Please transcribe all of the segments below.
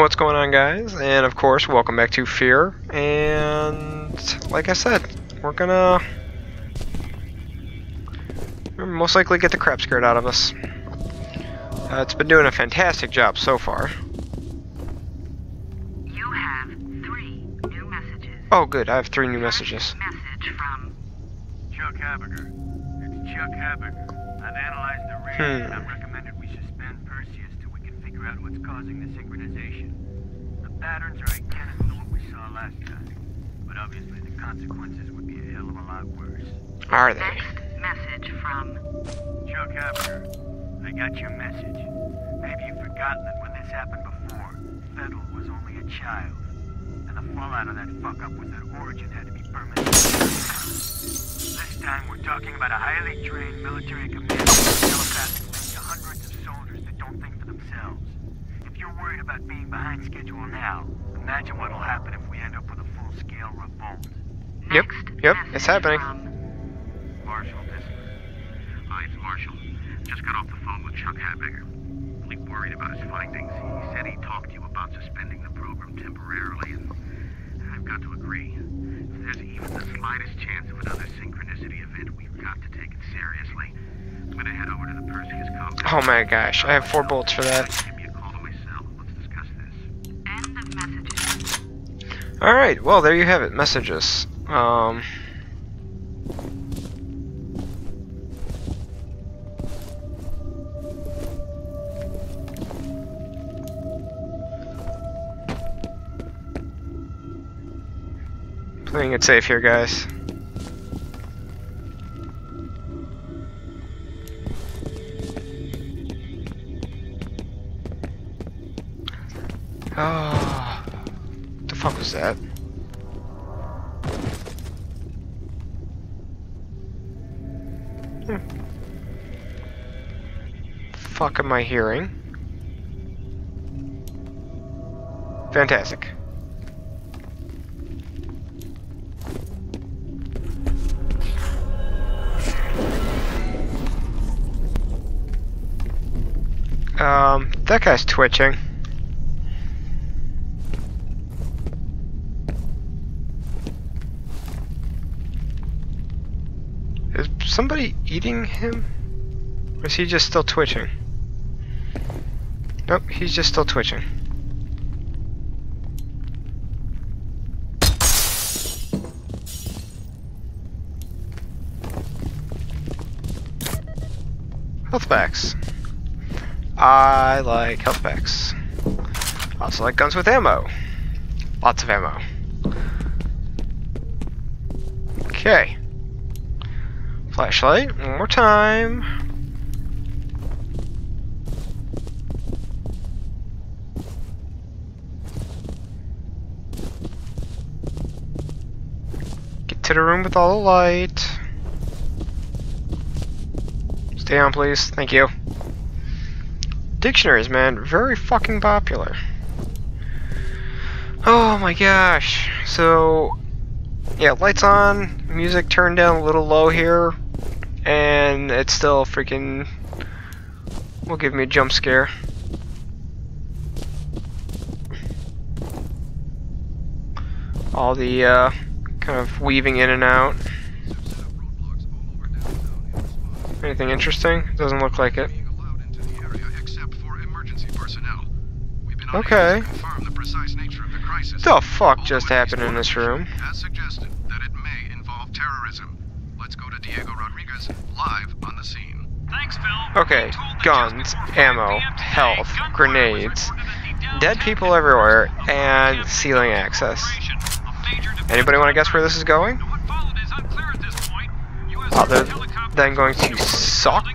What's going on guys? And of course, welcome back to Fear. And like I said, we're gonna most likely get the crap scared out of us. Uh, it's been doing a fantastic job so far. You have three new messages. Oh good, I have three new messages. Message from Chuck Habegger. It's Chuck Habegger. I've analyzed the reading Hmm. and I've recommended we suspend Perseus till we can figure out what's causing the synchronization. The patterns are identical to what we saw last time, but obviously the consequences would be a hell of a lot worse. Are they? next message from Chuck Habegger, I got your message. Maybe you've forgotten that when this happened before, Fettel was only a child. And the fallout of that fuck up was that Origin had to be permanent. This time we're talking about a highly trained military commander worried about being behind schedule now, imagine what'll happen if we end up with a full-scale revolt. Yep, next yep, it's happening. this Hi, it's Marshall. Just got off the phone with Chuck. Really worried about his findings. He said he talked to you about suspending the program temporarily, and I've got to agree. If there's even the slightest chance of another synchronicity event, we've got to take it seriously. I'm gonna head over to the Perseus compound. Oh my gosh, I have four bolts for that. Alright, well there you have it, messages. Um Playing it safe here, guys. Oh, fuck was that? Hmm. Fuck am I hearing? Fantastic. Um, that guy's twitching. Eating him? Or is he just still twitching? Nope, he's just still twitching. Health packs. I like health packs. Also like guns with ammo. Lots of ammo. Okay. Flashlight, one more time. Get to the room with all the light. Stay on, please. Thank you. Dictionaries, man, very fucking popular. Oh my gosh. So, yeah, lights on, music turned down a little low here, and it still freaking will give me a jump scare. All the uh, kind of weaving in and out. Anything interesting? Doesn't look like it. allowed into the area except for emergency personnel. We've been unable Okay. the precise nature of the fuck just happened in this room? official Has suggested that it may involve terrorism. Let's go to Diego Rodriguez live on the scene. Thanks, Phil. Okay, guns, ammo, health, grenades, dead people everywhere, and ceiling access. Anybody want to guess where this is going? Other than going to suck?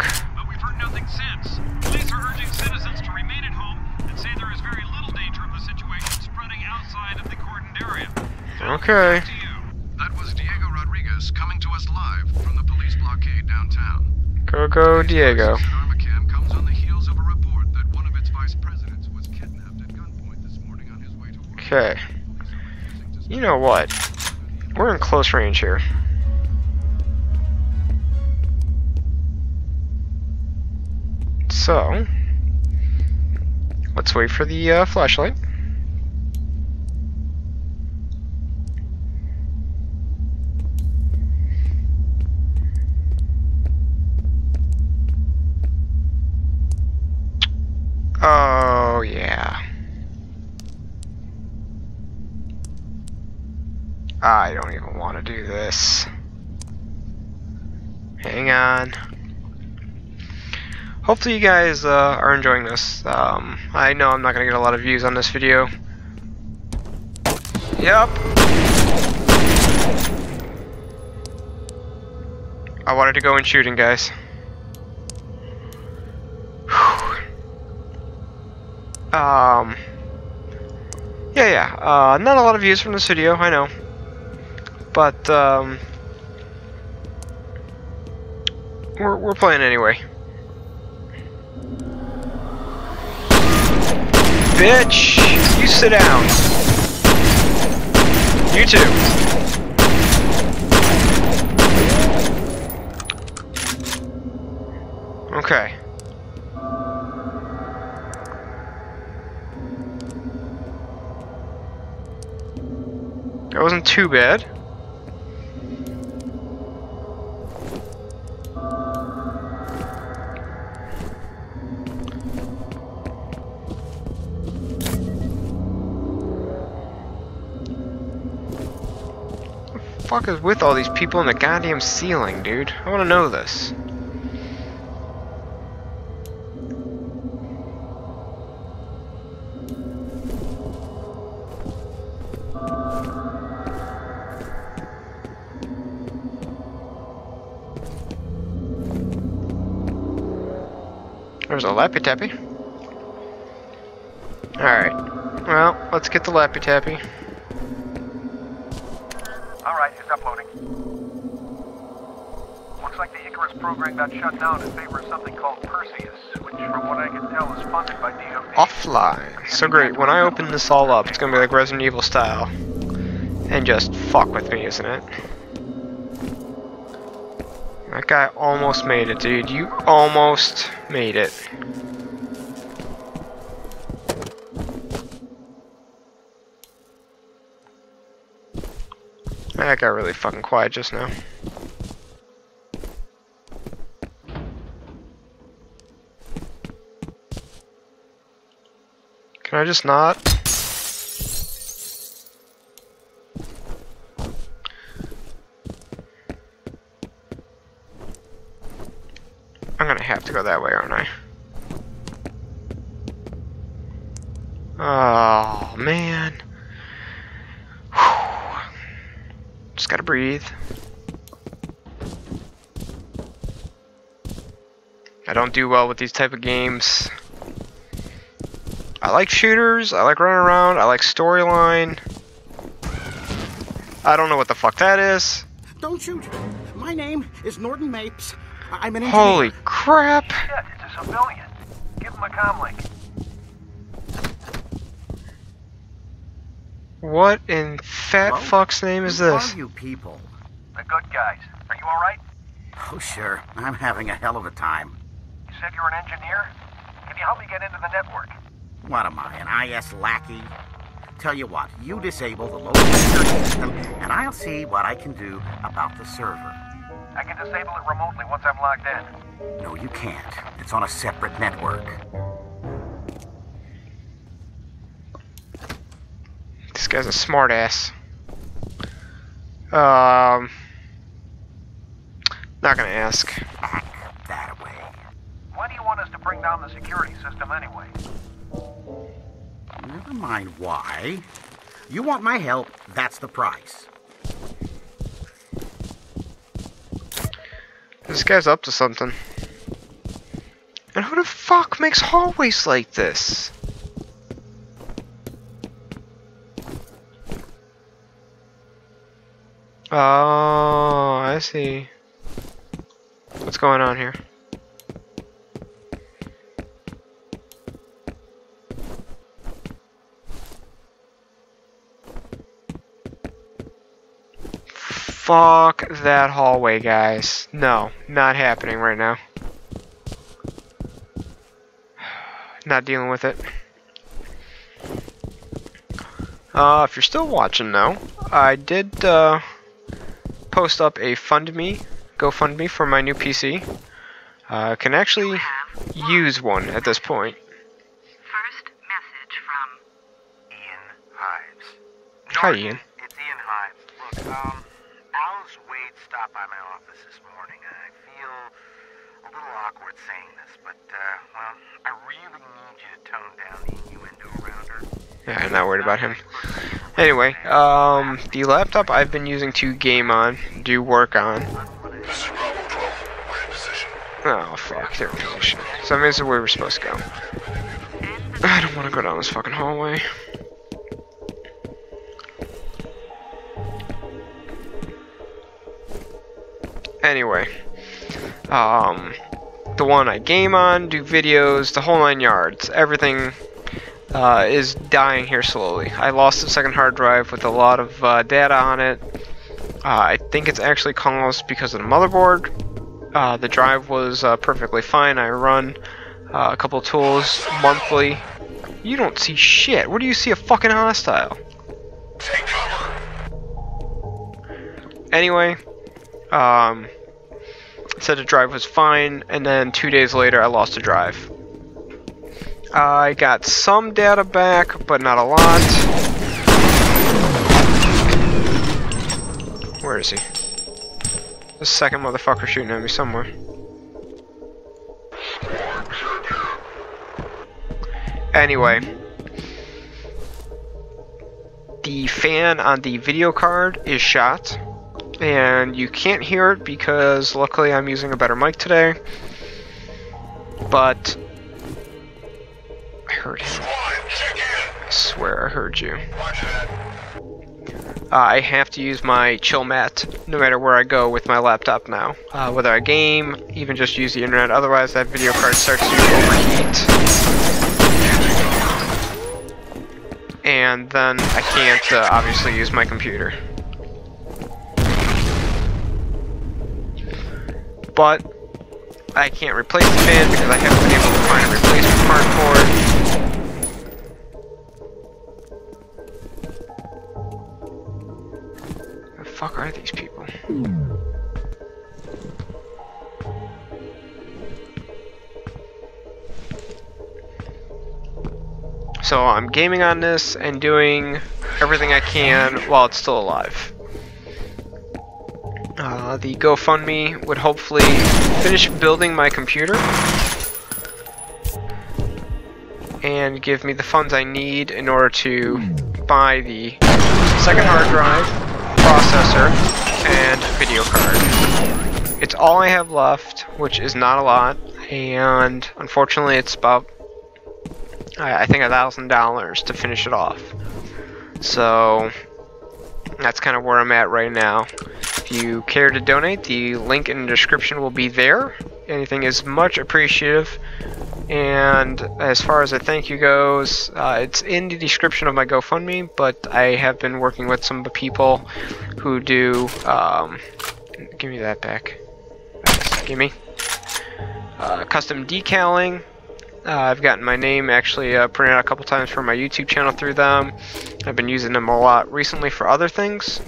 But way to work. Okay. You know what? We're in close range here. So, let's wait for the uh, flashlight. I don't even want to do this. Hang on. Hopefully you guys uh, are enjoying this. Um, I know I'm not going to get a lot of views on this video. Yep. I wanted to go in shooting, guys. um... Yeah, yeah. Uh, not a lot of views from this video, I know. But, um... We're, we're playing anyway. Bitch! You sit down. You too. Okay. That wasn't too bad. Fuck is with all these people in the goddamn ceiling, dude? I want to know this. There's a Lappy Tappy. Alright. Well, let's get the Lappy Tappy. Program got shut down in favor of something called Perseus, which from what I can tell is funded by DOD. Offline. So great, when I open this all up, it's gonna be like Resident Evil style. And just fuck with me, isn't it? That guy almost made it, dude. You almost made it. That got really fucking quiet just now. Can I just not? I'm gonna have to go that way, aren't I? Oh, man. Just gotta breathe. I don't do well with these type of games. I like shooters, I like running around, I like storyline. I don't know what the fuck that is. Don't shoot. My name is Norton Mapes. I- I'm an engineer. Holy crap. Shit, it's a civilian. Give him a comlink. What in fat Hello? fuck's name is Who this? are you people? The good guys. Are you alright? Oh, sure. I'm having a hell of a time. You said you're an engineer? Can you help me get into the network? What am I, an IS lackey? Tell you what, you disable the local security system, and I'll see what I can do about the server. I can disable it remotely once I'm logged in. No, you can't. It's on a separate network. This guy's a smartass. Um, not gonna ask. Back that way. Why do you want us to bring down the security system anyway? Never mind why. You want my help, that's the price. This guy's up to something. And who the fuck makes hallways like this? Oh, I see. What's going on here? Fuck that hallway, guys. No, not happening right now. Not dealing with it. Uh, if you're still watching though, I did uh, post up a fund me, GoFundMe for my new PC. Uh, can actually use one at this point. First message from Ian Hives. Hi, Ian. It's Ian Hives. Look, Um, stopped by my office this morning. I feel a little awkward saying this, but, uh, well, I really need you to tone down the innuendo around her. Yeah, I'm not worried about him. Anyway, um, the laptop I've been using to game on, do work on. Oh fuck, they're in position. So that means the way we're supposed to go. I don't want to go down this fucking hallway. Anyway, um, the one I game on, do videos, the whole nine yards, everything uh, is dying here slowly. I lost the second hard drive with a lot of uh, data on it. Uh, I think it's actually caused because of the motherboard. Uh, the drive was uh, perfectly fine. I run uh, a couple tools monthly. You don't see shit. Where do you see a fucking hostile? Anyway, um, said the drive was fine, and then two days later I lost the drive. I got some data back, but not a lot. Where is he? The second motherfucker shooting at me somewhere. Anyway. The fan on the video card is shot. And you can't hear it because luckily I'm using a better mic today. But I heard him. I swear I heard you. Uh, I have to use my chill mat no matter where I go with my laptop now. Uh, whether I game, even just use the internet, otherwise that video card starts to overheat. And then I can't uh, obviously use my computer. But I can't replace the fan because I haven't been able to find a replacement part for it. The fuck are these people? So I'm gaming on this and doing everything I can while it's still alive. Uh, the GoFundMe would hopefully finish building my computer and give me the funds I need in order to buy the second hard drive, processor, and video card. It's all I have left, which is not a lot, and unfortunately it's about, I I think, a thousand dollars to finish it off. So, that's kind of where I'm at right now. If you care to donate, the link in the description will be there. Anything is much appreciative. And as far as a thank you goes, uh, it's in the description of my GoFundMe, but I have been working with some of the people who do, um, give me that back. Give me. Uh, custom decaling. Uh, I've gotten my name actually uh, printed out a couple times for my YouTube channel through them. I've been using them a lot recently for other things.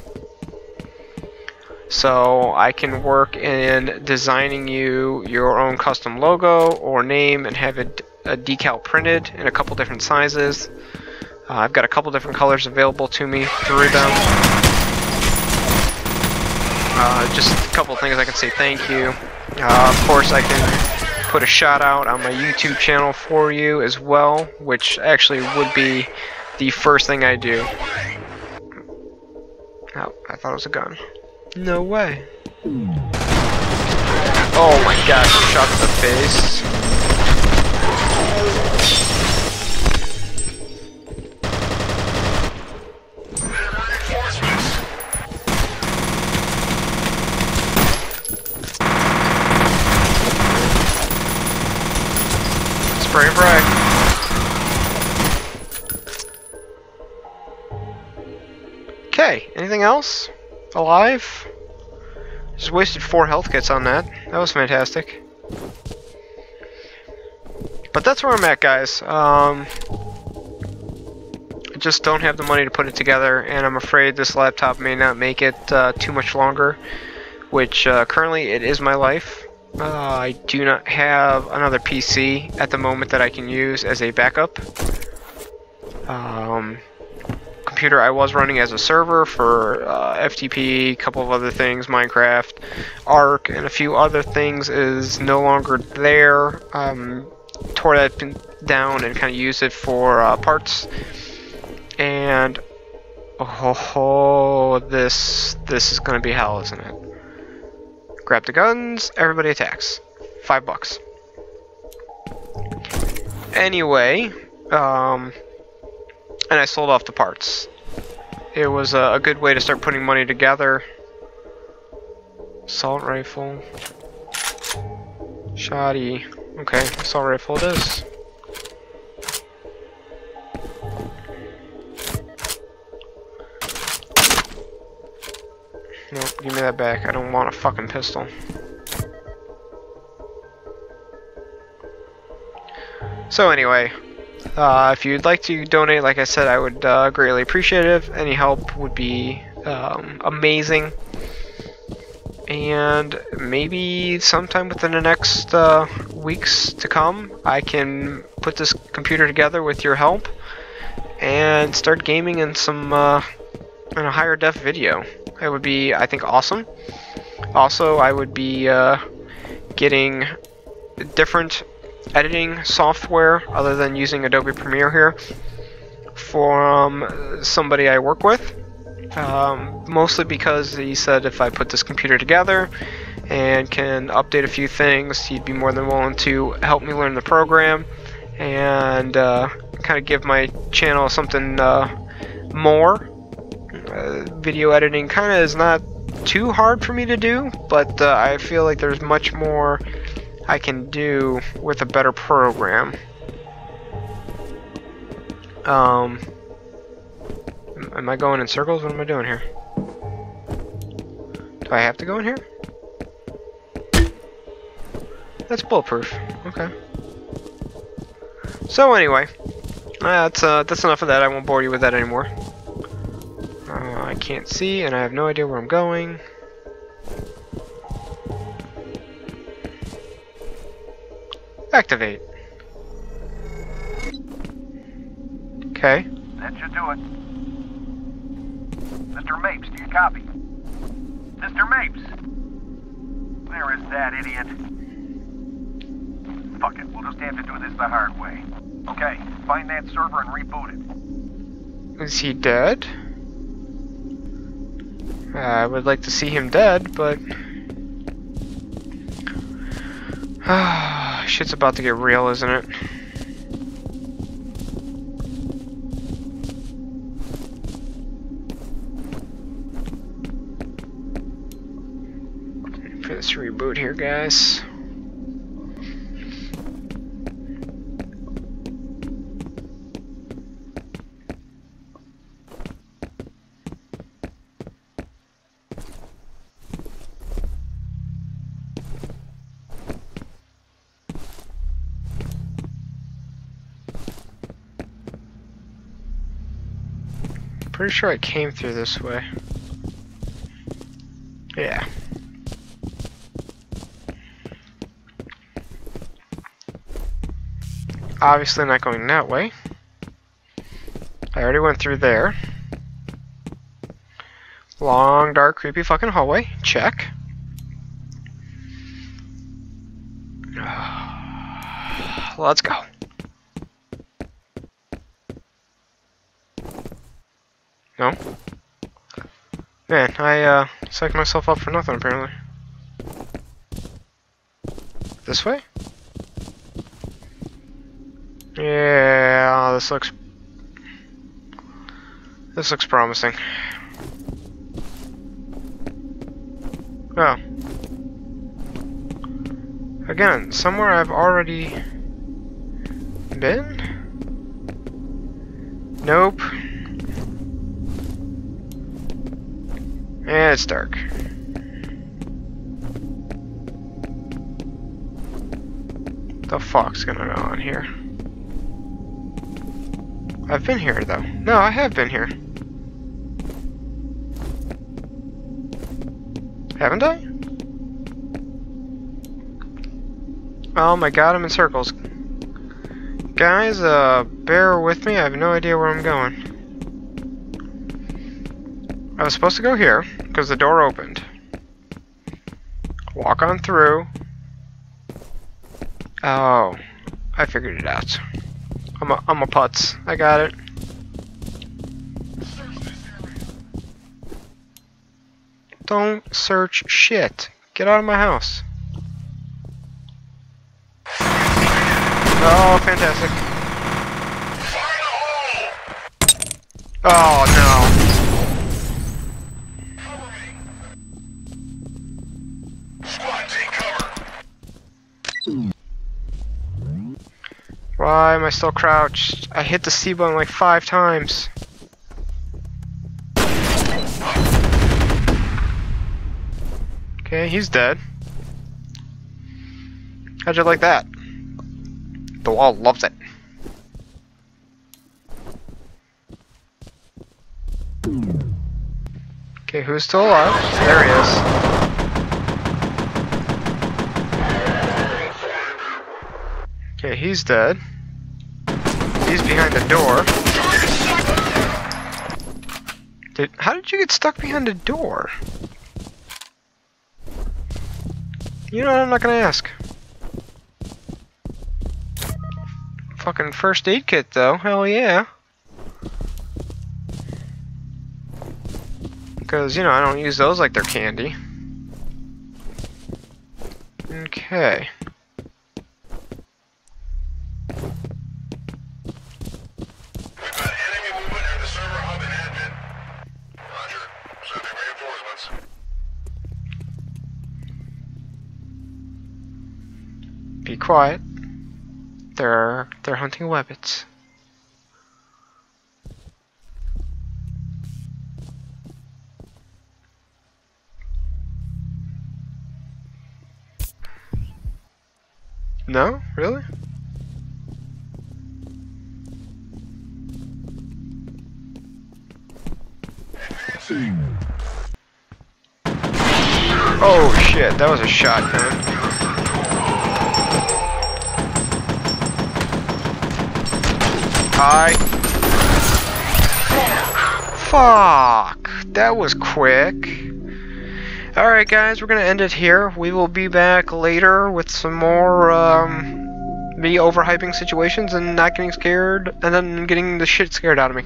So I can work in designing you your own custom logo or name and have it a decal printed in a couple different sizes. Uh, I've got a couple different colors available to me through them. Uh, just a couple things I can say thank you. Uh, of course I can put a shout out on my YouTube channel for you as well, which actually would be the first thing I do. Oh, I thought it was a gun. No way. Oh my gosh, shot to the face. Spray pray. Okay, anything else? Alive? Just wasted four health kits on that. That was fantastic. But that's where I'm at, guys. Um, I just don't have the money to put it together, and I'm afraid this laptop may not make it uh, too much longer, which uh, currently it is my life. Uh, I do not have another PC at the moment that I can use as a backup. Um, computer I was running as a server for uh, FTP, a couple of other things, Minecraft, Ark, and a few other things is no longer there. Um, tore that down and kind of used it for uh, parts. And oh, this this is gonna be hell, isn't it? Grab the guns, everybody attacks. Five bucks. Anyway, um, and I sold off the parts. It was a, a good way to start putting money together. Assault rifle. Shoddy. Okay, assault rifle it is. Nope, give me that back. I don't want a fucking pistol. So anyway, uh, if you'd like to donate, like I said, I would uh, greatly appreciate it. Any help would be um, amazing. And maybe sometime within the next uh, weeks to come, I can put this computer together with your help and start gaming in some uh, in a higher def video. It would be, I think, awesome. Also, I would be uh, getting different editing software other than using Adobe Premiere here from somebody I work with. Um, mostly because he said if I put this computer together and can update a few things, he'd be more than willing to help me learn the program and uh, kind of give my channel something uh, more. Uh, video editing kind of is not too hard for me to do, but uh, I feel like there's much more I can do with a better program. Um, am I going in circles? What am I doing here? Do I have to go in here? That's bulletproof. Okay. So anyway, that's uh, that's enough of that. I won't bore you with that anymore. Uh, I can't see, and I have no idea where I'm going. Activate. Okay. That should do it. Mr. Mapes, do you copy? Mr. Mapes! Where is that idiot? Fuck it, we'll just have to do this the hard way. Okay, find that server and reboot it. Is he dead? Uh, I would like to see him dead, but... Shit's about to get real, isn't it? For this reboot here, guys. Pretty sure I came through this way. Yeah. Obviously not going that way. I already went through there. Long, dark, creepy fucking hallway. Check. Let's go. Man, I uh, psyched myself up for nothing apparently. This way? Yeah, this looks... This looks promising. Oh. Again, somewhere I've already been? Nope. Yeah, it's dark. The fuck's gonna go on here? I've been here though. No, I have been here. Haven't I? Oh my god, I'm in circles. Guys, uh, bear with me. I have no idea where I'm going. I was supposed to go here, because the door opened. Walk on through. Oh, I figured it out. I'm a, I'm a putz. I got it. Don't search shit. Get out of my house. Oh, fantastic. Oh, no. Why am I still crouched? I hit the C button like five times. Okay, he's dead. How'd you like that? The wall loves it. Okay, who's still alive? There he is. Okay, he's dead. He's behind the door. Did how did you get stuck behind a door? You know what, I'm not gonna ask. Fucking first aid kit though, hell yeah. Because, you know, I don't use those like they're candy. Okay. Quiet. They're they're hunting rabbits. No? Really? Oh shit, that was a shotgun. I. Fuck! That was quick. Alright, guys, we're gonna end it here. We will be back later with some more, um, me overhyping situations and not getting scared, and then getting the shit scared out of me.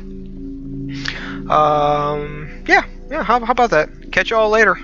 Um, yeah, yeah, how, how about that? Catch you all later.